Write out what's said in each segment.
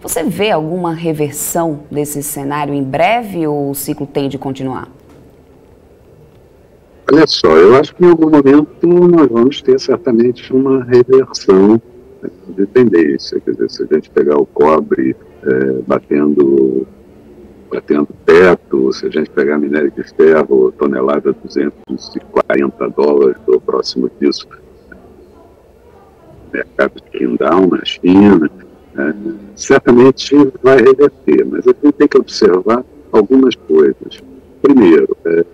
Você vê alguma reversão desse cenário em breve ou o ciclo tem de continuar? Olha só, eu acho que em algum momento nós vamos ter certamente uma reversão de tendência. Quer dizer, se a gente pegar o cobre é, batendo, batendo teto, se a gente pegar minério de ferro, tonelada 240 dólares ou próximo disso, mercado de Qingdao na China, certamente vai reverter, mas a gente tem que observar algumas coisas. Primeiro, é,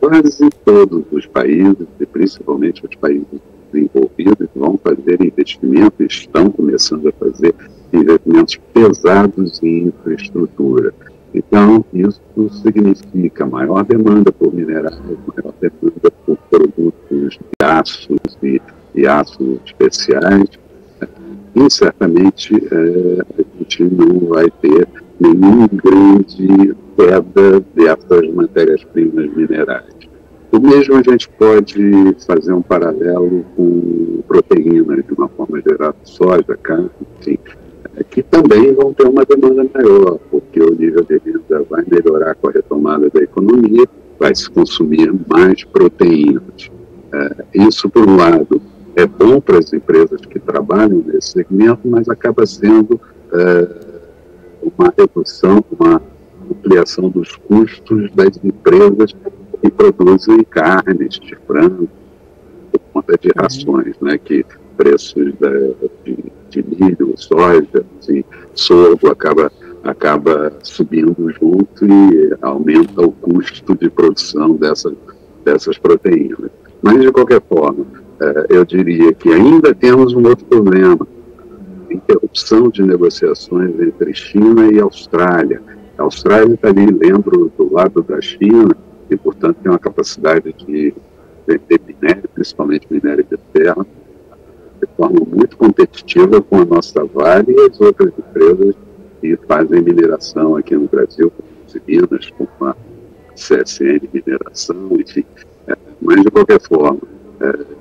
quase todos os países, e principalmente os países desenvolvidos, vão fazer investimentos, estão começando a fazer investimentos pesados em infraestrutura. Então, isso significa maior demanda por minerais, maior demanda por produtos de aços e, e aços especiais, e certamente é, a gente não vai ter nenhuma grande queda dessas matérias-primas minerais. O mesmo a gente pode fazer um paralelo com proteínas, de uma forma geral, soja, carne, enfim, é, que também vão ter uma demanda maior, porque o nível de renda vai melhorar com a retomada da economia, vai se consumir mais proteínas. É, isso, por um lado, é bom para as empresas que trabalham nesse segmento, mas acaba sendo é, uma redução, uma ampliação dos custos das empresas que produzem carnes de frango, por conta de rações, né, que preços de, de, milho, soja, assim, sorgo acaba, acaba subindo junto e aumenta o custo de produção dessas, dessas proteínas. Mas, de qualquer forma, eu diria que ainda temos um outro problema, interrupção de negociações entre China e Austrália. A Austrália está ali dentro do lado da China, e, portanto, tem uma capacidade de vender minério, principalmente minério de terra, de forma muito competitiva com a nossa Vale e as outras empresas que fazem mineração aqui no Brasil, como as Minas, como a CSN Mineração, enfim. É, mas, de qualquer forma, é,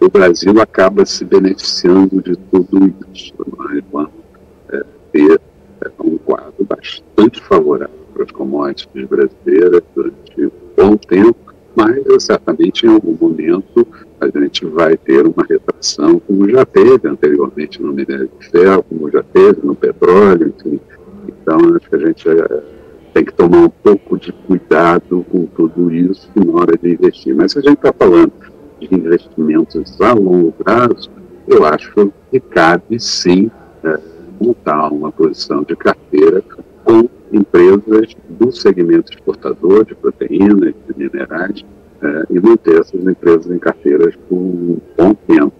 o Brasil acaba se beneficiando de tudo isso. Nós vamos é, ter é, um quadro bastante favorável para as commodities brasileiras durante um bom tempo, mas certamente em algum momento a gente vai ter uma retração, como já teve anteriormente no minério de ferro, como já teve no petróleo, enfim. Então, acho que a gente é, tem que tomar um pouco de cuidado com tudo isso na hora de investir. Mas se a gente está falando de investimentos a longo prazo, eu acho que cabe sim é, montar uma posição de carteira com empresas do segmento exportador de proteínas, de minerais, eh, e manter essas empresas em carteiras por um bom tempo,